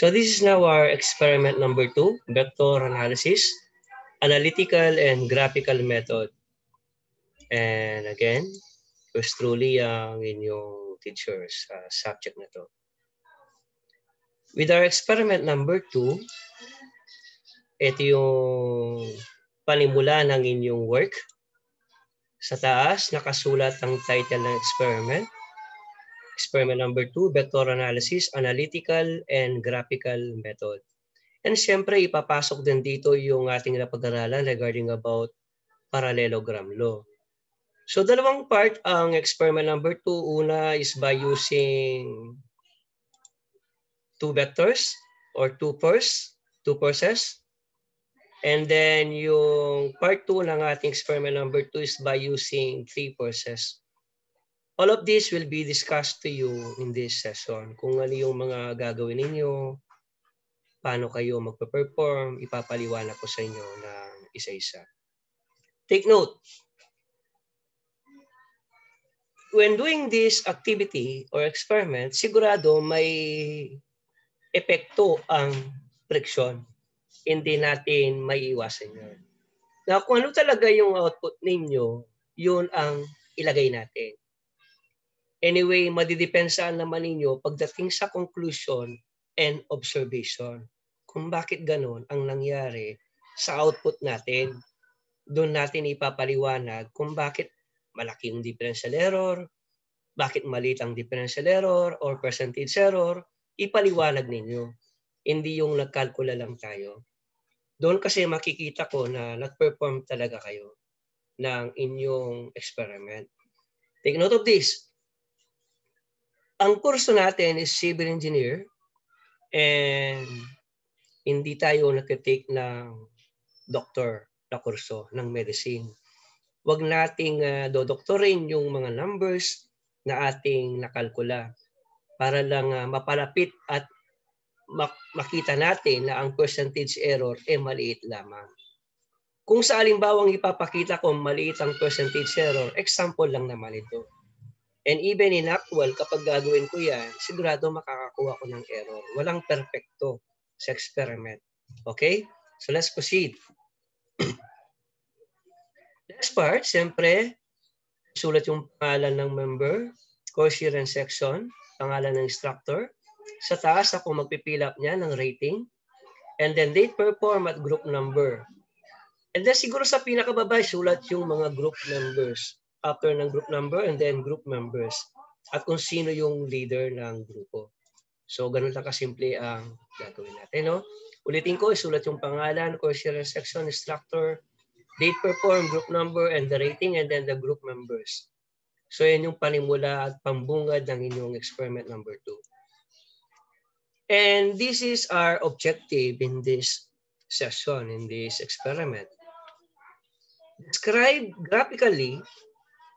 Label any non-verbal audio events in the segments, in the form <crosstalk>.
So this is now our experiment number two, vector analysis, analytical and graphical method. And again, yours truly ang inyong teachers uh, subject na to. With our experiment number two, ito yung panimula ng inyong work. Sa taas, nakasulat ang title ng experiment. Experiment number two, vector analysis, analytical and graphical method. And siyempre, ipapasok din dito yung ating napag-aralan regarding about parallelogram law. So dalawang part ang experiment number two. Una is by using two vectors or two pairs, two pairs. And then yung part two ng ating experiment number two is by using three pairs. All of this will be discussed to you in this session. Kung ano yung mga gagawin ninyo, paano kayo magpe-perform, ipapaliwanag ko sa inyo ng isa-isa. Take note. When doing this activity or experiment, sigurado may epekto ang friction. Hindi natin may iwasan yun. Na kung ano talaga yung output ninyo, yun ang ilagay natin. Anyway, madidepensaan naman ninyo pagdating sa conclusion and observation. Kung bakit ganun ang nangyari sa output natin. Doon natin ipapaliwanag kung bakit malaki yung differential error, bakit maliit ang differential error or percentage error, ipaliwanag ninyo. Hindi yung nagkalkula lang tayo. Doon kasi makikita ko na nag-perform talaga kayo ng inyong experiment. Take note of this ang kurso natin is civil engineer and hindi tayo nag-take ng doctor na kurso ng medicine. Huwag nating uh, dodoktorin yung mga numbers na ating nakalkula para lang uh, mapalapit at mak- makita natin na ang percentage error ay eh, maliit lamang. Kung sa alimbawang ipapakita ko maliit ang percentage error, example lang naman ito And even in actual, kapag gagawin ko yan, sigurado makakakuha ko ng error. Walang perfecto sa experiment. Okay? So let's proceed. <clears throat> Next part, siyempre, sulat yung pangalan ng member, and section, pangalan ng instructor. Sa taas, ako magpipil up niya ng rating. And then date perform at group number. And then siguro sa pinakababa, sulat yung mga group members after ng group number and then group members at kung sino yung leader ng grupo. So, ganun lang kasimple ang gagawin natin. No? Ulitin ko, isulat yung pangalan, course section, instructor, date perform, group number, and the rating, and then the group members. So, yan yung panimula at pambungad ng inyong experiment number 2. And this is our objective in this session, in this experiment. Describe graphically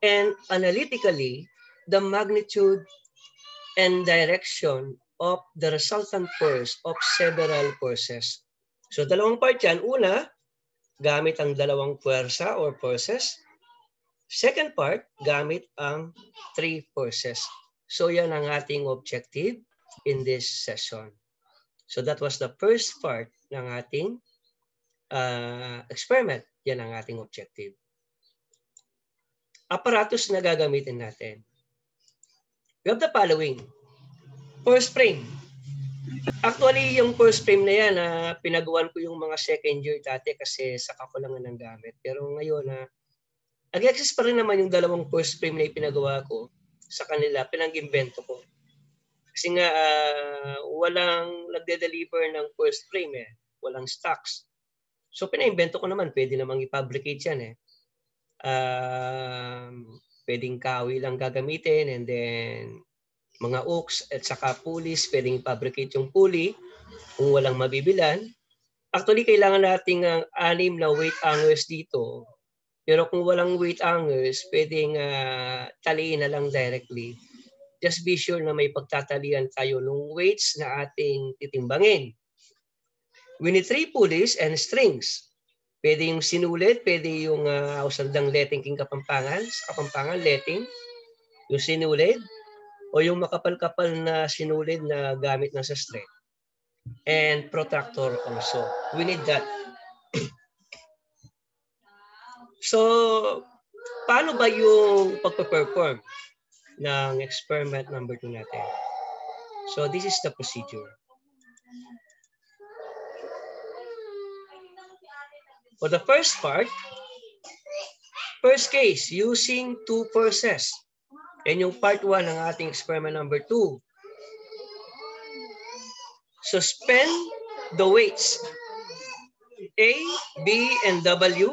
and analytically the magnitude and direction of the resultant force of several forces. So dalawang part yan. Una, gamit ang dalawang puwersa or forces. Second part, gamit ang three forces. So yan ang ating objective in this session. So that was the first part ng ating uh, experiment. Yan ang ating objective apparatus na gagamitin natin. We have the following. First frame. Actually, yung first frame na yan, uh, pinagawan ko yung mga second year dati kasi saka ko lang ng gamit. Pero ngayon, na uh, nag-exist pa rin naman yung dalawang first frame na ipinagawa ko sa kanila, pinag-invento ko. Kasi nga, uh, walang nagde-deliver ng first frame eh. Walang stocks. So, pina-invento ko naman. Pwede namang i-fabricate yan eh um, pwedeng kawi lang gagamitin and then mga hooks at saka pulleys, pwedeng fabricate yung pulley kung walang mabibilan. Actually, kailangan nating ang anim na weight hangers dito. Pero kung walang weight hangers, pwedeng uh, taliin na lang directly. Just be sure na may pagtatalian tayo ng weights na ating titimbangin. We need three pulleys and strings. Pwede yung sinulit, pwede yung uh, usandang letting king kapampangan, sa kapampangan, letting, yung sinulid, o yung makapal-kapal na sinulid na gamit na sa straight. and protractor also. We need that. <clears throat> so, paano ba yung pagpe-perform ng experiment number 2 natin? So, this is the procedure. For the first part, first case, using two forces. Yan yung part 1 ng ating experiment number 2. Suspend the weights A, B, and W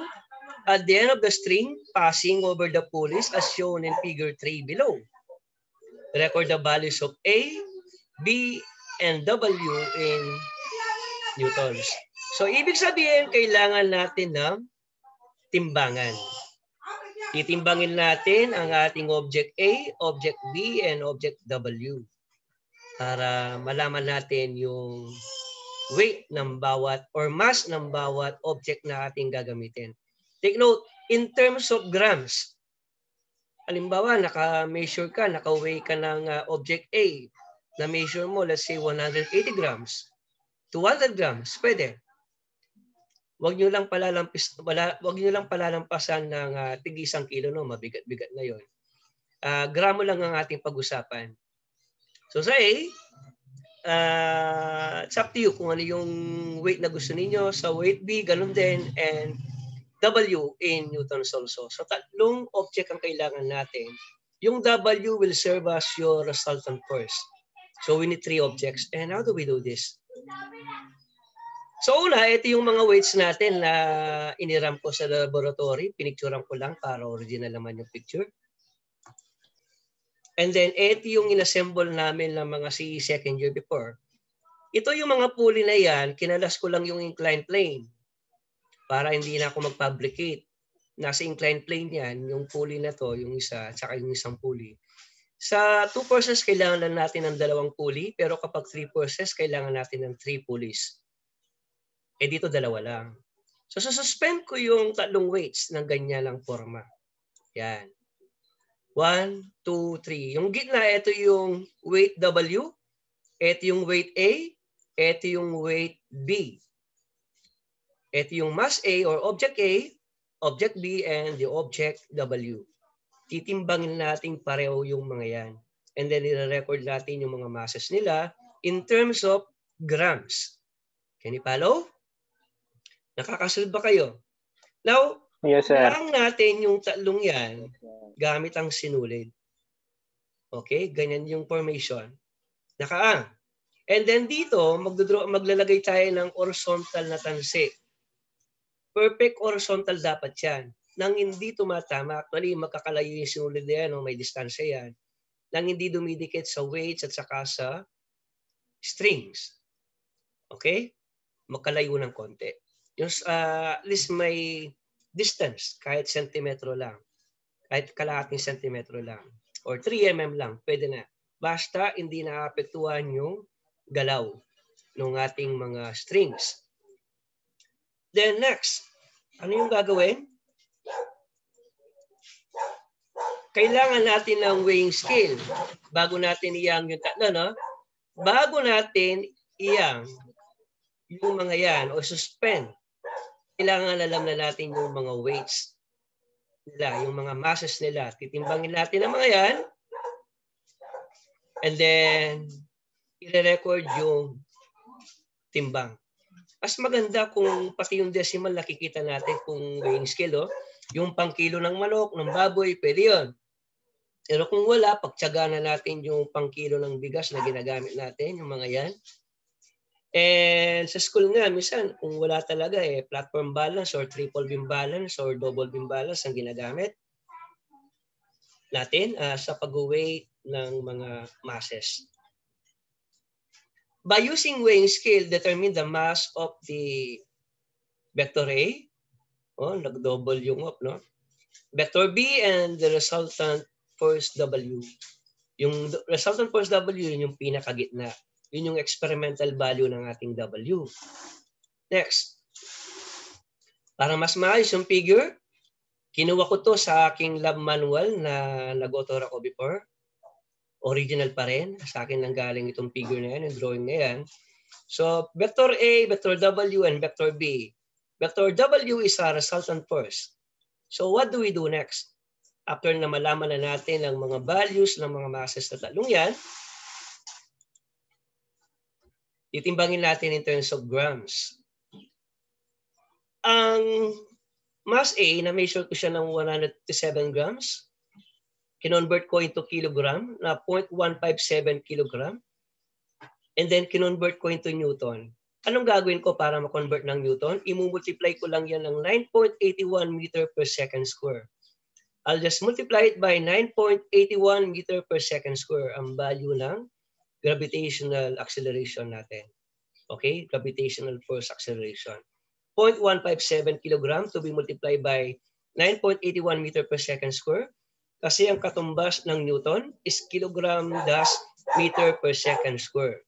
at the end of the string passing over the pulleys as shown in figure 3 below. Record the values of A, B, and W in newtons. So, ibig sabihin, kailangan natin ng timbangan. Titimbangin natin ang ating object A, object B, and object W para malaman natin yung weight ng bawat or mass ng bawat object na ating gagamitin. Take note, in terms of grams, halimbawa, naka-measure ka, naka-weigh ka ng uh, object A, na measure mo, let's say 180 grams, 200 grams, pwede. Huwag niyo lang palalampis wala, wag niyo lang palalampasan ng uh, tig isang kilo no, mabigat-bigat na 'yon. Uh, gramo lang ang ating pag-usapan. So say, uh, it's up to you kung ano yung weight na gusto niyo Sa weight B, ganun din. And W in newtons also. So tatlong object ang kailangan natin. Yung W will serve as your resultant force. So we need three objects. And how do we do this? So una, ito yung mga weights natin na iniram ko sa laboratory. Pinicturean ko lang para original naman yung picture. And then ito yung inassemble namin ng mga CE second year before. Ito yung mga pulley na yan, kinalas ko lang yung inclined plane para hindi na ako mag-fabricate. Nasa inclined plane yan, yung pulley na to, yung isa, at saka yung isang pulley. Sa two forces, kailangan lang natin ng dalawang pulley, pero kapag three forces, kailangan natin ng three pulleys. Eh dito dalawa lang. So suspend ko yung tatlong weights ng ganyan lang forma. Yan. 1, 2, 3. Yung gitna, ito yung weight W. Ito yung weight A. Ito yung weight B. Ito yung mass A or object A, object B, and the object W. Titimbangin natin pareho yung mga yan. And then, i-record natin yung mga masses nila in terms of grams. Can you follow? Nakakasunod ba kayo? Now, yes, sir. lang natin yung tatlong yan gamit ang sinulid. Okay? Ganyan yung formation. Nakaang. And then dito, magdodraw, maglalagay tayo ng horizontal na tansi. Perfect horizontal dapat yan. Nang hindi tumatama, actually magkakalayo yung sinulid na yan, o may distansya yan. Nang hindi dumidikit sa weights at saka sa strings. Okay? Magkalayo ng konti yung uh, at least may distance kahit sentimetro lang. Kahit kalahating sentimetro lang. Or 3 mm lang, pwede na. Basta hindi naapektuhan yung galaw ng ating mga strings. Then next, ano yung gagawin? Kailangan natin ng weighing scale bago natin iyang yung tatlo, no? Bago natin iyang yung mga yan o suspend kailangan alam na natin yung mga weights nila, yung mga masses nila. Titimbangin natin ang mga yan. And then, i-record yung timbang. Mas maganda kung pati yung decimal nakikita natin kung weighing scale. Oh. Yung pang kilo ng manok, ng baboy, pwede yun. Pero kung wala, pagtsaga na natin yung pang kilo ng bigas na ginagamit natin, yung mga yan. And sa school nga, minsan, kung wala talaga eh, platform balance or triple beam balance or double beam balance ang ginagamit natin uh, sa pag-weigh ng mga masses. By using weighing scale, determine the mass of the vector A. Oh, nag-double yung up, no? Vector B and the resultant force W. Yung resultant force W, yun yung pinakagitna. Yun yung experimental value ng ating W. Next. Para mas maayos yung figure, kinuha ko to sa aking lab manual na nag-author ako before. Original pa rin. Sa akin lang galing itong figure na yan, yung drawing na yan. So vector A, vector W, and vector B. Vector W is a resultant first. So what do we do next? After na malaman na natin ang mga values ng mga masses na talong yan, titimbangin natin in terms of grams. Ang mass A, na-measure ko siya ng 157 grams. Kinonvert ko into kilogram na 0.157 kilogram. And then kinonvert ko into Newton. Anong gagawin ko para ma-convert ng Newton? I-multiply ko lang yan ng 9.81 meter per second square. I'll just multiply it by 9.81 meter per second square ang value ng gravitational acceleration natin. Okay? Gravitational force acceleration. 0.157 kilogram to be multiplied by 9.81 meter per second square. Kasi ang katumbas ng Newton is kilogram dash meter per second square.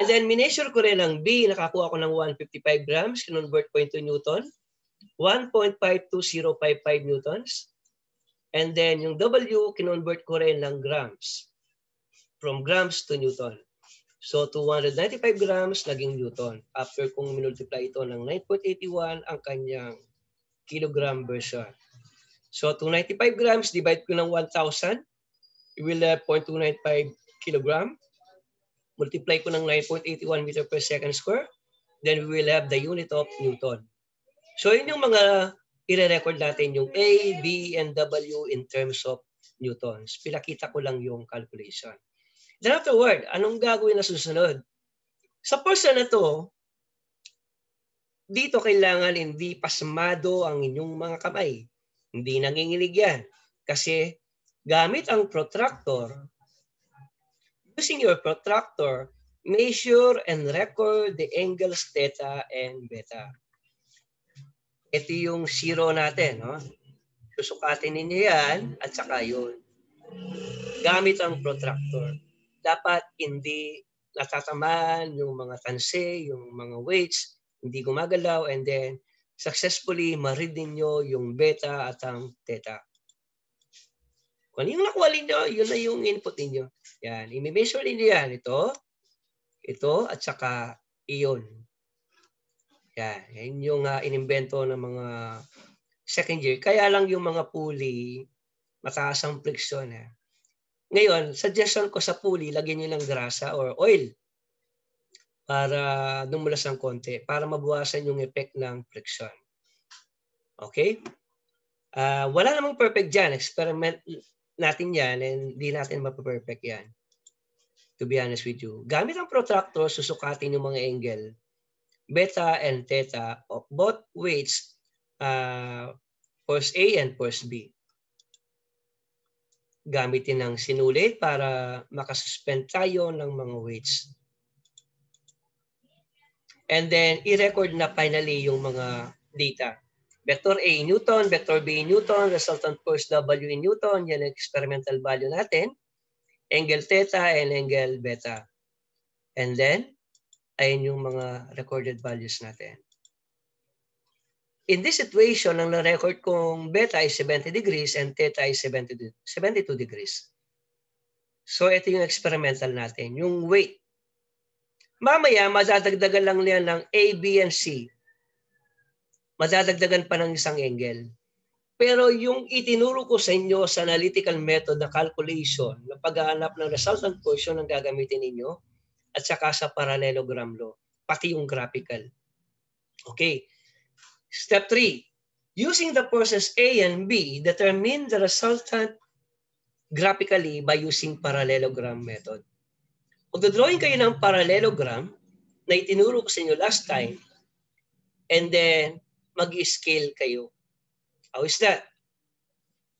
And then, mineasure ko rin ang B, nakakuha ko ng 155 grams, kinonvert ko into Newton, 1.52055 newtons. And then, yung W, kinonvert ko rin ng grams, from grams to Newton. So, 295 grams naging Newton. After kong minultiply ito ng 9.81 ang kanyang kilogram version. So, 295 grams, divide ko ng 1,000, we will have 0.295 kilogram multiply ko ng 9.81 meter per second square, then we will have the unit of Newton. So yun yung mga i-record natin yung A, B, and W in terms of newtons. Pilakita ko lang yung calculation. Then afterward, anong gagawin na susunod? Sa portion na to, dito kailangan hindi pasmado ang inyong mga kamay. Hindi nanginginig yan. Kasi gamit ang protractor, Using your protractor, measure and record the angles theta and beta. Ito yung zero natin. No? Susukatin ninyo yan at saka yun. Gamit ang protractor. Dapat hindi natatamaan yung mga tanse, yung mga weights, hindi gumagalaw, and then successfully ma-read ninyo yung beta at ang theta. Kung yung nakuha ninyo, yun na yung input ninyo. Yan. I-measure ninyo yan. Ito, ito, at saka iyon. Yan. Yan yung uh, inimbento ng mga second year. Kaya lang yung mga pulley, mataas ang friction. Eh. Ngayon, suggestion ko sa pulley, lagyan nyo ng grasa or oil para dumulas ng konti, para mabawasan yung effect ng friction. Okay? Uh, wala namang perfect dyan. Experiment natin yan and hindi natin mapaperfect yan. To be honest with you. Gamit ang protractor, susukatin yung mga angle. Beta and theta of both weights, uh, force A and force B. Gamitin ng sinulit para makasuspend tayo ng mga weights. And then, i-record na finally yung mga data. Vector A Newton, vector B Newton, resultant force W in Newton, yan ang experimental value natin. Angle theta and angle beta. And then, ayun yung mga recorded values natin. In this situation, ang na-record kong beta is 70 degrees and theta is 70, 72 degrees. So, ito yung experimental natin, yung weight. Mamaya, madadagdagan lang niya ng A, B, and C madadagdagan pa ng isang angle. Pero yung itinuro ko sa inyo sa analytical method na calculation, na paghahanap ng resultant portion ang gagamitin ninyo, at saka sa parallelogram law, pati yung graphical. Okay. Step 3. Using the forces A and B, determine the resultant graphically by using parallelogram method. Magdodrawing kayo ng parallelogram na itinuro ko sa inyo last time, and then mag-scale kayo. How is that?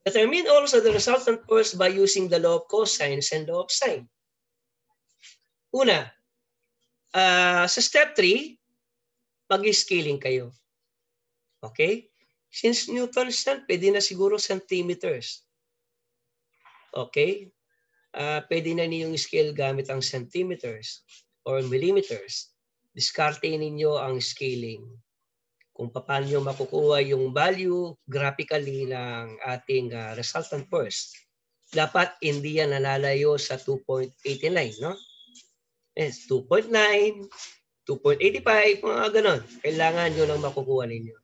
Determine also the resultant force by using the law of cosines and law of sine. Una, uh, sa step 3, mag-scaling kayo. Okay? Since Newton's yan, pwede na siguro centimeters. Okay? Uh, pwede na niyong scale gamit ang centimeters or millimeters. Diskarte ninyo ang scaling kung paano nyo makukuha yung value graphically ng ating uh, resultant force. Dapat hindi yan nalalayo sa 2.89, no? Yes, 2.9, 2.85, mga ganon. Kailangan yun ang makukuha ninyo.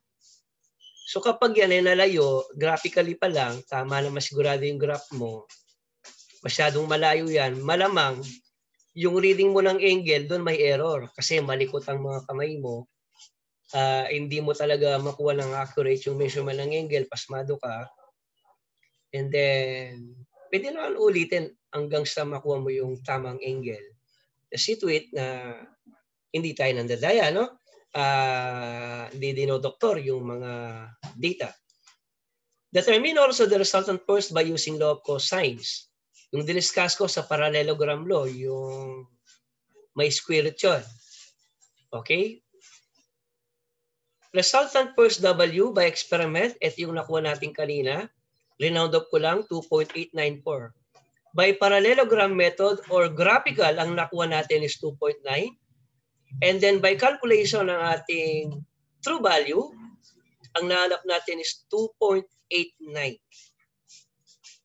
So kapag yan ay nalayo, graphically pa lang, tama na masigurado yung graph mo, masyadong malayo yan, malamang yung reading mo ng angle, doon may error kasi malikot ang mga kamay mo. Uh, hindi mo talaga makuha ng accurate yung measurement ng angle, pasmado ka. And then, pwede naman ulitin hanggang sa makuha mo yung tamang angle. It na hindi tayo nandadaya, no? Uh, di dinodoktor yung mga data. Determine also the resultant first by using law of cosines. Yung diniscuss ko sa parallelogram law, yung may square root yun. Okay? Resultant first W by experiment, ito yung nakuha natin kanina. Renound up ko lang, 2.894. By parallelogram method or graphical, ang nakuha natin is 2.9. And then by calculation ng ating true value, ang nahanap natin is 2.89.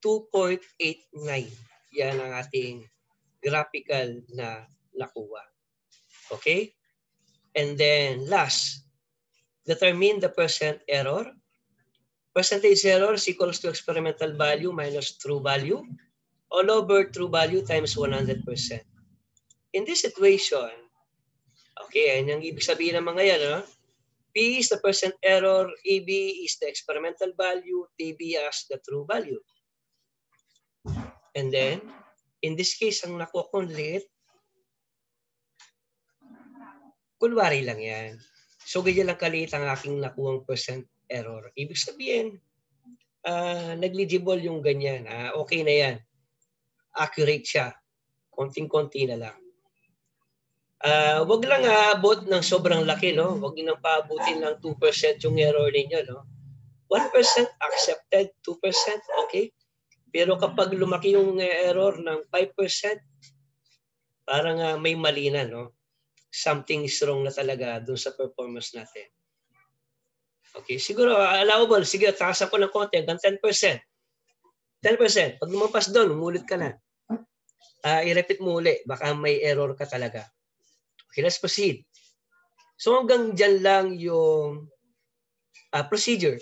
2.89. Yan ang ating graphical na nakuha. Okay? And then last, determine the percent error. Percentage error is equals to experimental value minus true value all over true value times 100%. In this situation, Okay, yan yung ibig sabihin ng mga yan. No? P is the percent error, EB is the experimental value, TB as the true value. And then, in this case, ang nakuha kong liit, kunwari lang yan. So, ganyan lang kaliit ang aking nakuhang percent error. Ibig sabihin, uh, negligible yung ganyan. Uh, okay na yan. Accurate siya. Konting-konti na lang. Uh, wag lang aabot ng sobrang laki, no? Wag nang paabutin ng 2% yung error ninyo, no? 1% accepted, 2% okay. Pero kapag lumaki yung error ng 5%, parang uh, may mali na, no? Something is wrong na talaga dun sa performance natin. Okay, siguro allowable. Sige, taas ako ng konti hanggang 10%. 10%. Pag lumampas doon, umulit ka na. Uh, i-repeat mo uli. Baka may error ka talaga. Okay, let's proceed. So hanggang dyan lang yung uh, procedure.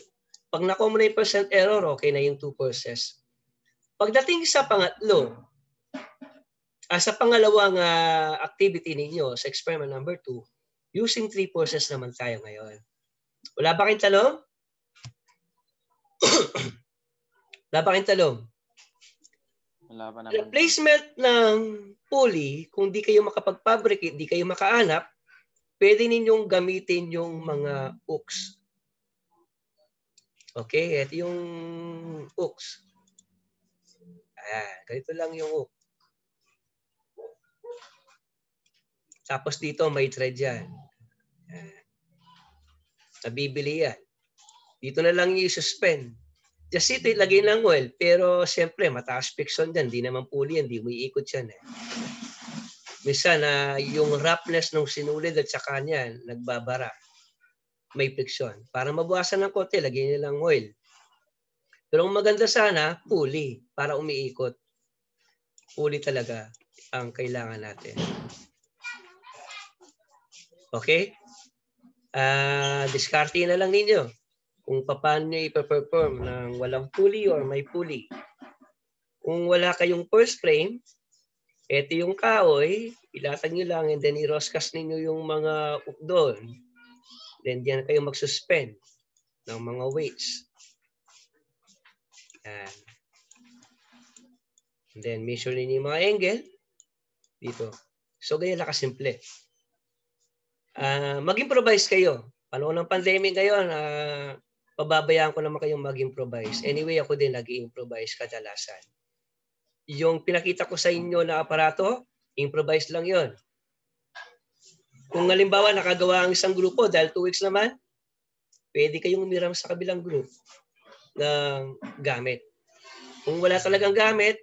Pag nakuha mo na yung percent error, okay na yung two process. Pagdating sa pangatlo, uh, sa pangalawang uh, activity ninyo sa experiment number 2, using three process naman tayo ngayon. Wala ba kayong talong? <coughs> Wala ba kayong talong? Wala pa naman. Replacement ng pulley, kung di kayo makapag-fabricate, di kayo makaanap, pwede ninyong gamitin yung mga hooks. Okay, ito yung hooks. Ayan, ganito lang yung hook. Tapos dito may thread yan. Ayan. Nabibili yan. Dito na lang i-suspend. Just sit, lagay ng oil. Pero siyempre, mataas friction dyan. Di naman puli yan. Di mo iikot yan. Eh. Minsan, uh, yung roughness ng sinulid at saka niyan, nagbabara. May friction. Para mabawasan ng konti, lagay nilang oil. Pero ang maganda sana, puli. Para umiikot. Puli talaga ang kailangan natin. Okay? Uh, diskarte na lang ninyo kung paano nyo ipa-perform ng walang pulley or may pulley. Kung wala kayong first frame, ito yung kahoy, ilatag nyo lang and then i-roscast ninyo yung mga doon. Then diyan kayo mag-suspend ng mga weights. Yan. And then measure ninyo yung mga angle dito. So ganyan lang kasimple. Uh, mag-improvise kayo. Panahon ng pandemic ngayon, uh, pababayaan ko naman kayong mag-improvise. Anyway, ako din nag-improvise kadalasan. Yung pinakita ko sa inyo na aparato, improvise lang yon. Kung halimbawa nakagawa ang isang grupo dahil two weeks naman, pwede kayong umiram sa kabilang group ng gamit. Kung wala talagang gamit,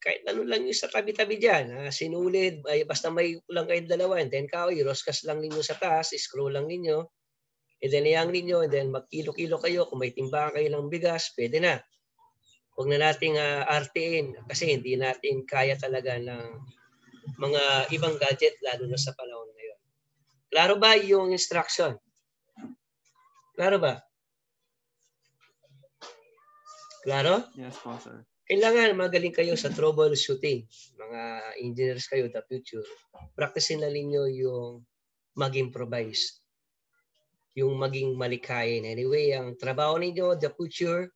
kahit ano lang yung sa tabi-tabi dyan, ha? sinulid, ay, basta may kulang kayong dalawa, and then kahoy, roskas lang ninyo sa taas, screw lang ninyo, And then iyang ninyo, and then magkilo-kilo kayo. Kung may timbangan kayo ng bigas, pwede na. Huwag na nating uh, RTN kasi hindi natin kaya talaga ng mga ibang gadget lalo na sa panahon ngayon. Klaro ba yung instruction? Klaro ba? Klaro? Yes po, sir. Kailangan magaling kayo sa troubleshooting. Mga engineers kayo, the future. Practicein na ninyo yung mag-improvise. Yung maging malikain. Anyway, ang trabaho ninyo, the future,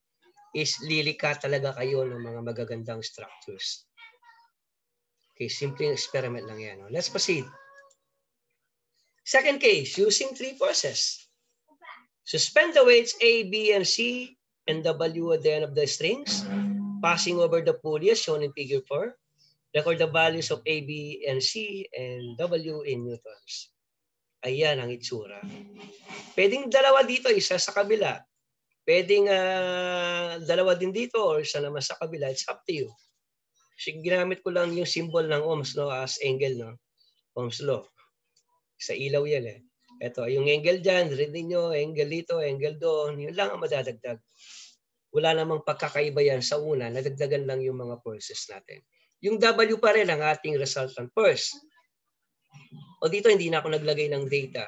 is lilika talaga kayo ng mga magagandang structures. Okay, simple experiment lang yan. Let's proceed. Second case, using three forces. Suspend the weights A, B, and C and W at the end of the strings, passing over the pulley as shown in figure 4. Record the values of A, B, and C and W in newtons. Ayan ang itsura. Pwedeng dalawa dito, isa sa kabila. Pwedeng uh, dalawa din dito or isa naman sa kabila. It's up to you. Kasi ginamit ko lang yung symbol ng ohms no, as angle. No? Ohms law. Sa ilaw yan eh. Ito, yung angle dyan, read ninyo, angle dito, angle doon. Yun lang ang madadagdag. Wala namang pagkakaiba yan sa una. Nadagdagan lang yung mga forces natin. Yung W pa rin ang ating resultant force. O dito, hindi na ako naglagay ng data.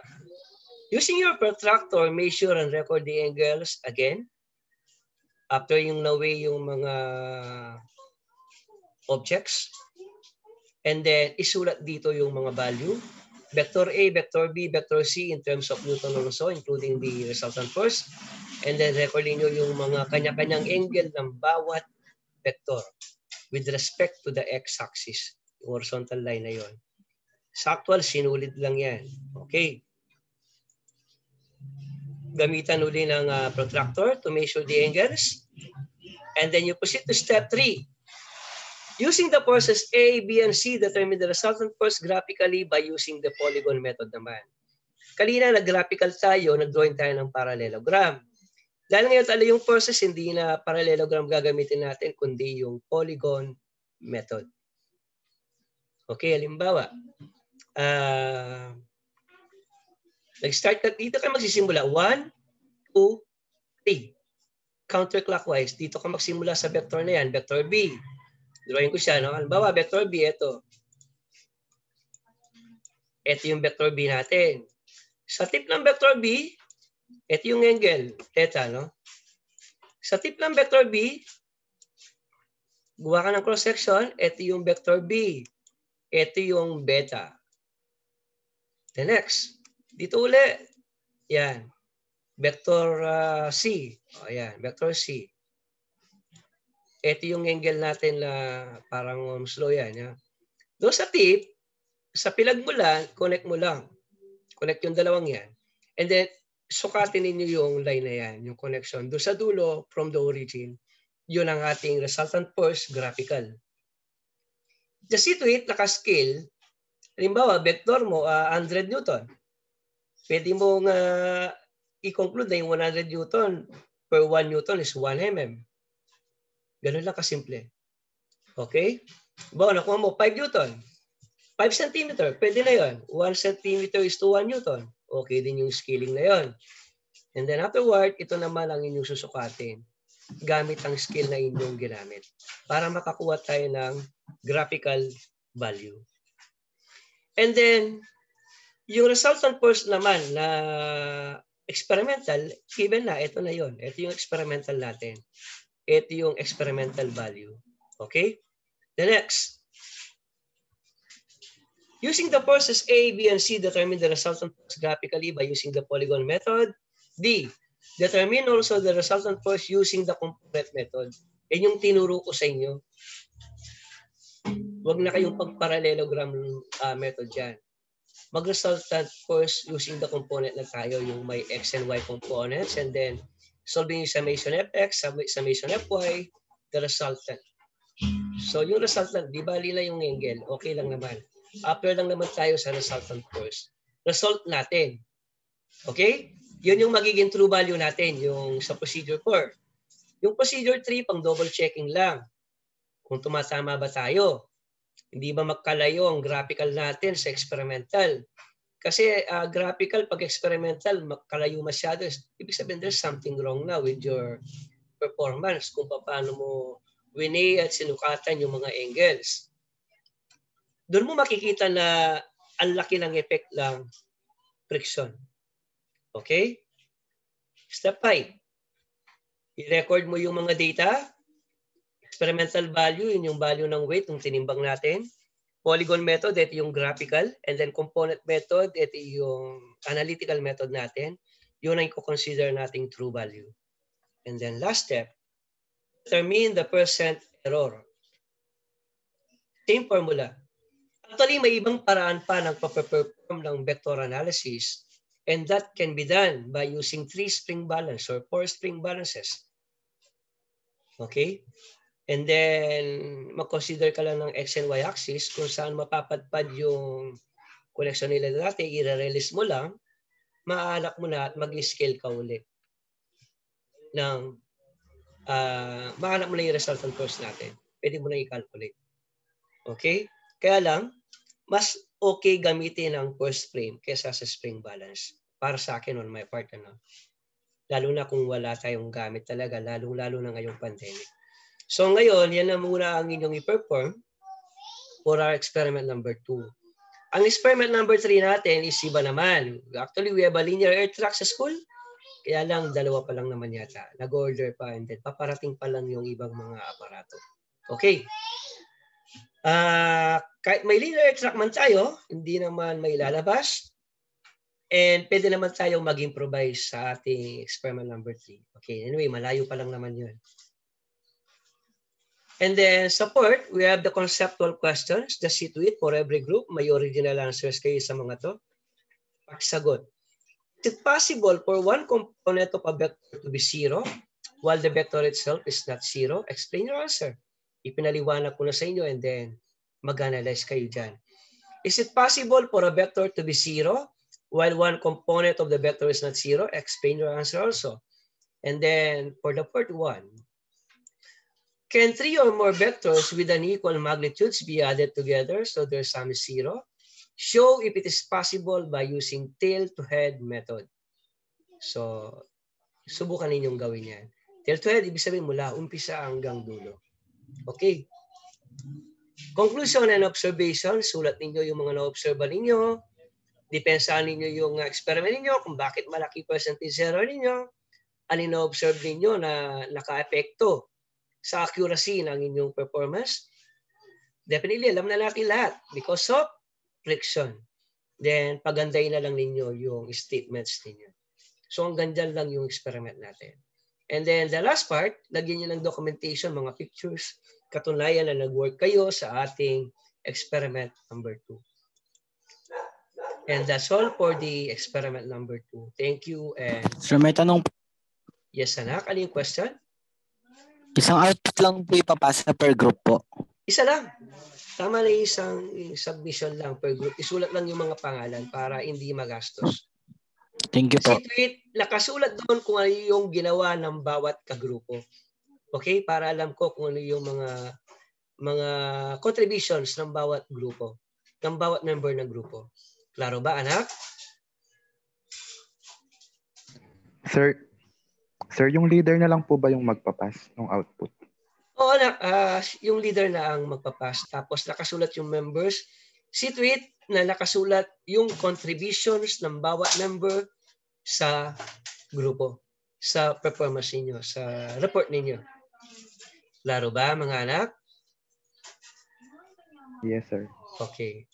Using your protractor, measure and record the angles again. After yung naway yung mga objects. And then isulat dito yung mga value. Vector A, vector B, vector C in terms of Newton also, including the resultant force. And then record niyo yung mga kanya-kanyang angle ng bawat vector with respect to the x-axis. Horizontal line na yon. Sa actual, sinulid lang yan. Okay gamitan uli ng uh, protractor to measure the angles. And then you proceed to step 3. Using the forces A, B, and C, determine the resultant force graphically by using the polygon method naman. Kalina, nag-graphical tayo, nag-drawing tayo ng parallelogram. Dahil ngayon tala yung forces, hindi na parallelogram gagamitin natin, kundi yung polygon method. Okay, halimbawa, uh, Nag-start ka, dito ka magsisimula. 1, 2, 3. Counterclockwise. Dito ka magsimula sa vector na yan. Vector B. Drawing ko siya. No? Halimbawa, vector B, ito. Ito yung vector B natin. Sa tip ng vector B, ito yung angle. Theta, no? Sa tip ng vector B, gawa ka ng cross-section, ito yung vector B. Ito yung beta. The next, dito uli. Yan. Vector uh, C. O, yan. Vector C. Ito yung angle natin na parang um, slow yan. yan. Doon sa tip, sa pilag mo lang, connect mo lang. Connect yung dalawang yan. And then, sukatin ninyo yung line na yan, yung connection. Doon sa dulo, from the origin, yun ang ating resultant force graphical. Just see to it, naka-scale. Halimbawa, vector mo, uh, 100 Newton pwede mong uh, i-conclude na yung 100 Newton per 1 Newton is 1 mm. Ganun lang kasimple. Okay? Bawa, nakuha mo 5 Newton. 5 cm, pwede na yon. 1 cm is to 1 Newton. Okay din yung scaling na yon. And then afterward, ito naman ang inyong susukatin gamit ang scale na inyong ginamit para makakuha tayo ng graphical value. And then, yung resultant force naman na experimental, given na, ito na yon. Ito yung experimental natin. Ito yung experimental value. Okay? The next. Using the forces A, B, and C, determine the resultant force graphically by using the polygon method. D. Determine also the resultant force using the component method. Yan yung tinuro ko sa inyo. Huwag na kayong pagparallelogram uh, method dyan mag-resultant course using the component na tayo, yung may x and y components, and then solving yung summation fx, summation fy, the resultant. So yung resultant, di bali na yung angle, okay lang naman. After lang naman tayo sa resultant course. Result natin. Okay? Yun yung magiging true value natin, yung sa procedure 4. Yung procedure 3, pang double checking lang. Kung tumatama ba tayo. Hindi ba magkalayo ang graphical natin sa experimental? Kasi uh, graphical pag experimental, magkalayo masyado. Ibig sabihin there's something wrong now with your performance kung paano mo winay at sinukatan yung mga angles. doon mo makikita na ang laki ng effect ng friction. Okay? Step 5. I-record mo yung mga data. Experimental value, yun yung value ng weight, yung tinimbang natin. Polygon method, ito yung graphical. And then component method, ito yung analytical method natin. Yun ang consider nating true value. And then last step, determine the percent error. Same formula. Actually, may ibang paraan pa ng paperform ng vector analysis and that can be done by using three spring balance or four spring balances. Okay? And then, mag-consider ka lang ng X and Y axis kung saan mapapadpad yung collection nila dati, i-release mo lang, maaalak mo na at mag-scale ka ulit ng uh, mahanap mo na yung resultant cost natin. Pwede mo na i-calculate. Okay? Kaya lang, mas okay gamitin ang first frame kaysa sa spring balance. Para sa akin on my part. Ano? Lalo na kung wala tayong gamit talaga, lalong-lalo na ngayong pandemic. So ngayon, yan na muna ang inyong i-perform for our experiment number 2. Ang experiment number 3 natin is iba naman. Actually, we have a linear air track sa school. Kaya lang, dalawa pa lang naman yata. Nag-order pa and then paparating pa lang yung ibang mga aparato. Okay. Uh, kahit may linear track man tayo, hindi naman may lalabas. And pwede naman tayong mag-improvise sa ating experiment number 3. Okay, anyway, malayo pa lang naman yun. And then support, we have the conceptual questions, the it for every group. May original answers kayo sa mga to. Pagsagot. Is it possible for one component of a vector to be zero while the vector itself is not zero? Explain your answer ipinaliwanag ko na sa inyo and then mag-analyze kayo dyan. Is it possible for a vector to be zero while one component of the vector is not zero? Explain your answer also. And then for the fourth one, can three or more vectors with an equal magnitudes be added together so their sum is zero? Show if it is possible by using tail-to-head method. So, subukan ninyong gawin yan. Tail-to-head, ibig sabihin mula umpisa hanggang dulo. Okay. Conclusion and observation, sulat ninyo yung mga na-observe ninyo. Depensahan ninyo yung experiment ninyo kung bakit malaki percentage error ninyo. Ano na-observe ninyo na naka-epekto sa accuracy ng inyong performance. Definitely, alam na natin lahat because of friction. Then, pagandahin na lang ninyo yung statements ninyo. So, ang ganda lang yung experiment natin. And then the last part, lagyan niyo ng documentation, mga pictures, katunayan na nag-work kayo sa ating experiment number 2. And that's all for the experiment number 2. Thank you. And Sir, may tanong. Yes, anak. Ano yung question? Isang output lang po ipapasa per group po. Isa lang. Tama na isang submission lang per group. Isulat lang yung mga pangalan para hindi magastos. Thank you po. Kasi tweet, nakasulat doon kung ano yung ginawa ng bawat kagrupo. Okay? Para alam ko kung ano yung mga mga contributions ng bawat grupo, ng bawat member ng grupo. Klaro ba, anak? Sir, sir, yung leader na lang po ba yung magpapas ng output? Oo, anak. Uh, yung leader na ang magpapas. Tapos nakasulat yung members. Si tweet na nakasulat yung contributions ng bawat member sa grupo, sa performance ninyo, sa report ninyo. Laro ba mga anak? Yes, sir. Okay.